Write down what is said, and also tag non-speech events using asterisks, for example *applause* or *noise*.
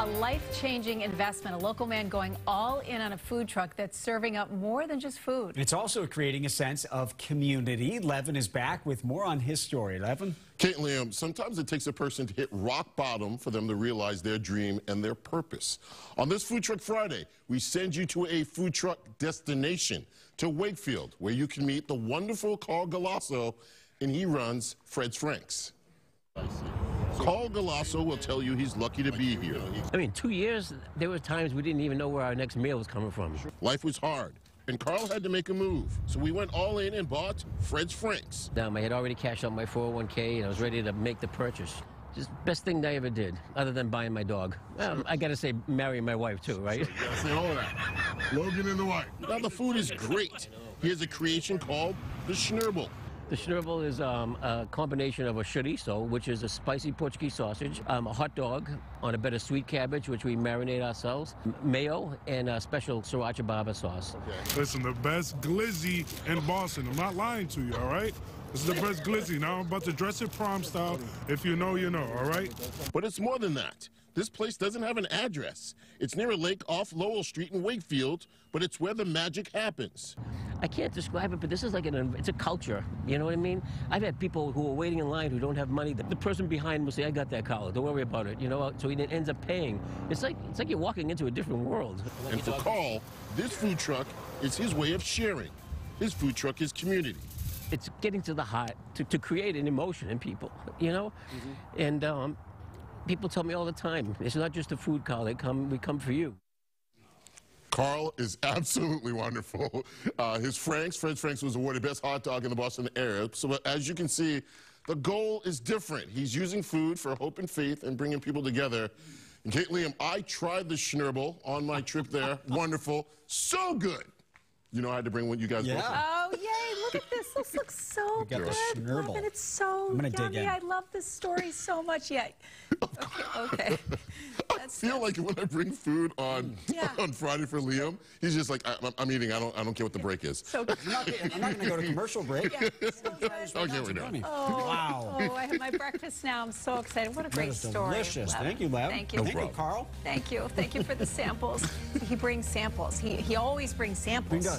A life-changing investment, a local man going all in on a food truck that's serving up more than just food. It's also creating a sense of community. Levan is back with more on his story. Levan? Kate Liam, um, sometimes it takes a person to hit rock bottom for them to realize their dream and their purpose. On this Food Truck Friday, we send you to a food truck destination, to Wakefield, where you can meet the wonderful Carl Galasso, and he runs Fred's Franks. Carl Galasso will tell you he's lucky to be here. I mean, two years, there were times we didn't even know where our next meal was coming from. Life was hard, and Carl had to make a move. So we went all in and bought Fred's Franks. Um, I had already cashed out my 401k and I was ready to make the purchase. Just best thing I ever did, other than buying my dog. Um, I gotta say, marrying my wife too, right? Say all that. Logan and the wife. Now the food is great. Here's a creation called the Schnurble. The schnurble is um, a combination of a chorizo, which is a spicy Portuguese sausage, um, a hot dog on a bed of sweet cabbage, which we marinate ourselves, mayo, and a special sriracha baba sauce. Listen, the best glizzy in Boston. I'm not lying to you, all right? This is the best glizzy. Now I'm about to dress it prom style. If you know, you know, all right? But it's more than that. This place doesn't have an address. It's near a lake off Lowell Street in Wakefield, but it's where the magic happens. I can't describe it, but this is like an, it's a culture. You know what I mean? I've had people who are waiting in line who don't have money. The, the person behind will say, I got that collar. Don't worry about it. You know, so he ends up paying. It's like, it's like you're walking into a different world. *laughs* And for Carl, this food truck is his way of sharing. His food truck is community. it's getting to the heart to, to create an emotion in people, you know? And um, people tell me all the time, it's not just a food call, they come, we come for you. Carl is *laughs* absolutely wonderful. Uh, his Franks, Fred's Franks, was awarded Best Hot Dog in the Boston area. So as you can see, the goal is different. He's using food for hope and faith and bringing people together. And Kate Liam, I tried the Schnurble on my trip there. *laughs* wonderful. So good. You know I had to bring what you guys Yeah. both Oh, yay, look at this. This looks so good. the schnurble. And it's so I'm gonna dig yummy. in. I love this story so much. Yeah. Okay. okay. *laughs* That's feel like when I bring food on Yeah. *laughs* on Friday for Liam, he's just like, I, I'm- I'm eating. I don't I don't care what the break is. so good. I'm not, not going to go to commercial break. Yeah, so *laughs* good. Okay, we're done. Oh, Wow. Oh, I have my breakfast now. I'm so excited. What a That great story. delicious. Lev. Thank you, Lev. Thank you. Thank you, Carl. Thank you. Thank you for the samples. he brings samples. He, he always brings samples. He does.